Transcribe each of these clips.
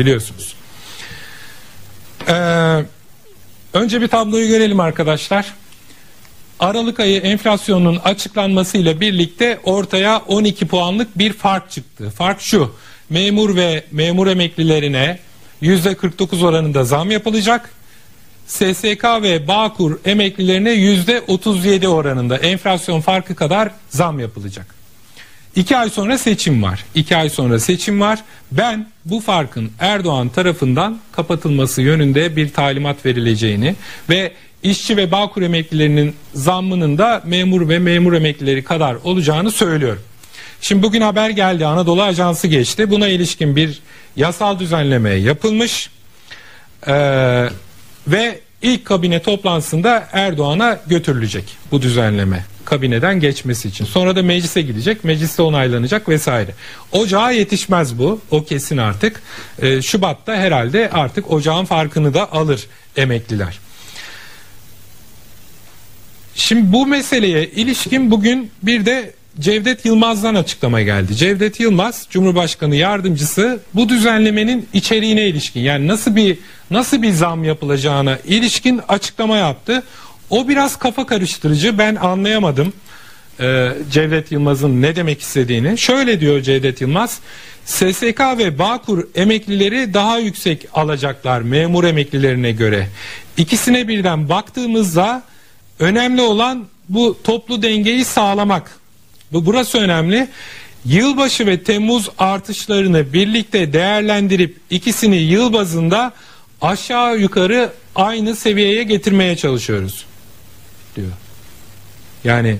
biliyorsunuz. Ee, önce bir tabloyu görelim arkadaşlar. Aralık ayı enflasyonun açıklanmasıyla birlikte ortaya 12 puanlık bir fark çıktı. Fark şu. Memur ve memur emeklilerine %49 oranında zam yapılacak. SSK ve Bağkur emeklilerine %37 oranında enflasyon farkı kadar zam yapılacak. İki ay sonra seçim var. İki ay sonra seçim var. Ben bu farkın Erdoğan tarafından kapatılması yönünde bir talimat verileceğini ve işçi ve Bağkur emeklilerinin zammının da memur ve memur emeklileri kadar olacağını söylüyorum. Şimdi bugün haber geldi Anadolu Ajansı geçti. Buna ilişkin bir yasal düzenleme yapılmış. Ee, ve ilk kabine toplantısında Erdoğan'a götürülecek bu düzenleme kabineden geçmesi için. Sonra da meclise gidecek, mecliste onaylanacak vesaire. Ocağa yetişmez bu, o kesin artık. Ee, Şubat'ta herhalde artık ocağın farkını da alır emekliler. Şimdi bu meseleye ilişkin bugün bir de Cevdet Yılmaz'dan açıklama geldi. Cevdet Yılmaz Cumhurbaşkanı yardımcısı bu düzenlemenin içeriğine ilişkin yani nasıl bir nasıl bir zam yapılacağına ilişkin açıklama yaptı. O biraz kafa karıştırıcı. Ben anlayamadım e, Cevdet Yılmaz'ın ne demek istediğini. Şöyle diyor Cevdet Yılmaz. SSK ve Bağkur emeklileri daha yüksek alacaklar memur emeklilerine göre. İkisine birden baktığımızda önemli olan bu toplu dengeyi sağlamak. Bu burası önemli. Yılbaşı ve Temmuz artışlarını birlikte değerlendirip ikisini yıl bazında aşağı yukarı aynı seviyeye getirmeye çalışıyoruz diyor. Yani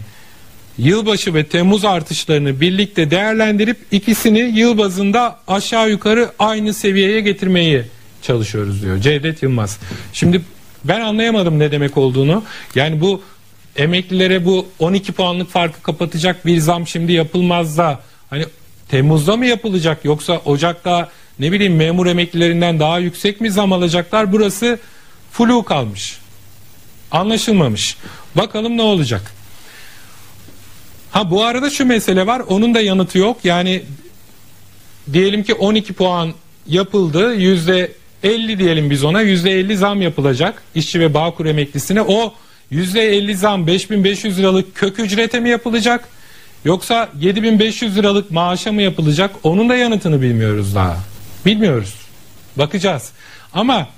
yılbaşı ve Temmuz artışlarını birlikte değerlendirip ikisini yıl bazında aşağı yukarı aynı seviyeye getirmeyi çalışıyoruz diyor Cevdet Yılmaz. Şimdi ben anlayamadım ne demek olduğunu. Yani bu emeklilere bu 12 puanlık farkı kapatacak bir zam şimdi yapılmaz da hani Temmuz'da mı yapılacak yoksa Ocak'ta ne bileyim memur emeklilerinden daha yüksek mi zam alacaklar? Burası flu kalmış. Anlaşılmamış. Bakalım ne olacak. Ha bu arada şu mesele var. Onun da yanıtı yok. Yani diyelim ki 12 puan yapıldı. Yüzde 50 diyelim biz ona. Yüzde 50 zam yapılacak. işçi ve Bağkur emeklisine. O yüzde 50 zam 5500 liralık kök ücrete mi yapılacak? Yoksa 7500 liralık maaşa mı yapılacak? Onun da yanıtını bilmiyoruz daha. Bilmiyoruz. Bakacağız. Ama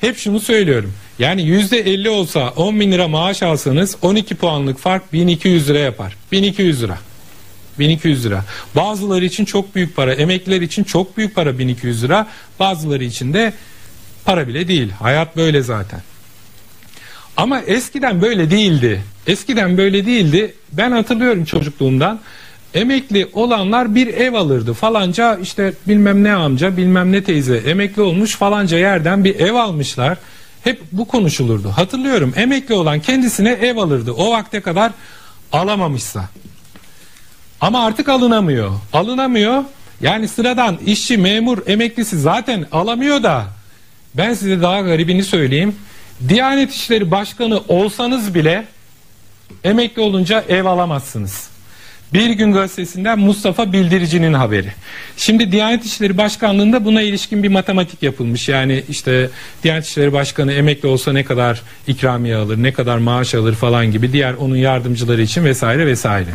hep şunu söylüyorum. Yani yüzde 50 olsa 10 bin lira maaş alsanız 12 puanlık fark 1200 lira yapar. 1200 lira. 1200 lira. Bazıları için çok büyük para. Emekliler için çok büyük para 1200 lira. Bazıları için de para bile değil. Hayat böyle zaten. Ama eskiden böyle değildi. Eskiden böyle değildi. Ben hatırlıyorum çocukluğumdan. Emekli olanlar bir ev alırdı. Falanca işte bilmem ne amca bilmem ne teyze emekli olmuş falanca yerden bir ev almışlar. Hep bu konuşulurdu. Hatırlıyorum emekli olan kendisine ev alırdı. O vakte kadar alamamışsa. Ama artık alınamıyor. Alınamıyor. Yani sıradan işçi, memur, emeklisi zaten alamıyor da ben size daha garibini söyleyeyim. Diyanet İşleri Başkanı olsanız bile emekli olunca ev alamazsınız. Bir gün gazetesinden Mustafa Bildirici'nin haberi. Şimdi Diyanet İşleri Başkanlığı'nda buna ilişkin bir matematik yapılmış. Yani işte Diyanet İşleri Başkanı emekli olsa ne kadar ikramiye alır, ne kadar maaş alır falan gibi diğer onun yardımcıları için vesaire vesaire.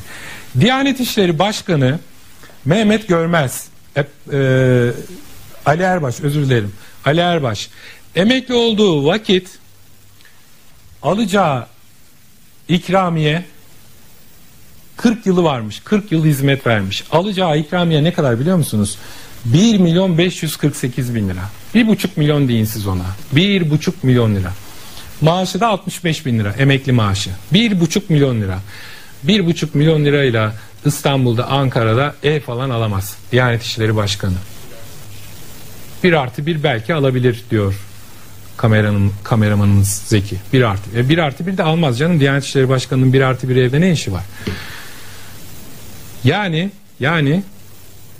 Diyanet İşleri Başkanı Mehmet Görmez, e, e, Ali Erbaş özür dilerim. Ali Erbaş emekli olduğu vakit alacağı ikramiye 40 yılı varmış. 40 yıl hizmet vermiş. Alacağı ikramiye ne kadar biliyor musunuz? 1 milyon 548 bin lira. 1,5 milyon deyin siz ona. 1,5 milyon lira. Maaşı da 65 bin lira emekli maaşı. 1,5 milyon lira. 1,5 milyon lirayla İstanbul'da Ankara'da ev falan alamaz. Diyanet İşleri Başkanı. Bir artı bir belki alabilir diyor kameranın, kameramanımız Zeki. Bir artı. E, bir artı bir de almaz canım. Diyanet İşleri Başkanı'nın bir artı bir evde ne işi var? Yani yani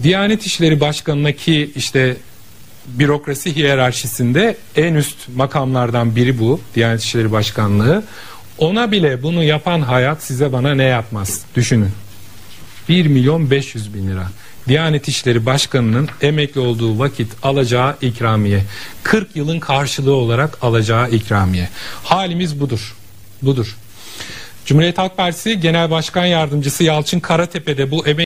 Diyanet İşleri Başkanı'na ki işte bürokrasi hiyerarşisinde en üst makamlardan biri bu Diyanet İşleri Başkanlığı. Ona bile bunu yapan hayat size bana ne yapmaz? Düşünün. 1 milyon 500 bin lira. Diyanet İşleri Başkanı'nın emekli olduğu vakit alacağı ikramiye. 40 yılın karşılığı olarak alacağı ikramiye. Halimiz budur. Budur. Cumhuriyet Halk Partisi Genel Başkan Yardımcısı Yalçın Karatepe'de bu emekli